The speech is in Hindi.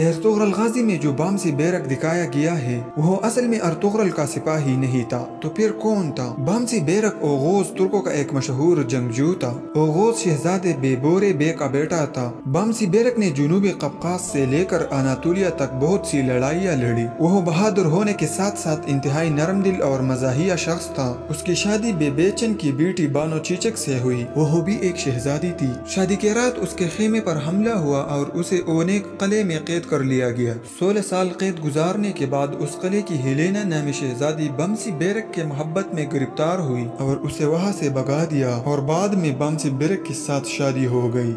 एर्तुगरल गाजी में जो बामसी बेरक दिखाया गया है वो असल में अर्तुगरल का सिपाही नहीं था। तो फिर कौन था? बामसी बेरक ओगोज तुर्कों का एक मशहूर जंगजू था। ओगोज शहजादे बेबोरे बे का बेटा था। बामसी बेरक ने जुनूबी कपकास से लेकर अनातोलिया तक बहुत सी लड़ाइयाँ लड़ी। वह बहादुर होने के साथ साथ इंतहाई नरम दिल और मजाहिया शख्स था। उसकी शादी बेबेचन की बेटी बानो चीचक से हुई। वह भी एक शहजादी थी। शादी के रात उसके खेमे पर हमला हुआ और उसे ओने कले में कैद कर लिया गया। सोलह साल कैद गुजारने के बाद उस कले की हिलेना नामी शहजादी बमसी बेरक के मोहब्बत में गिरफ़्तार हुई और उसे वहाँ से भगा दिया और बाद में बमसी बेरक के साथ शादी हो गई।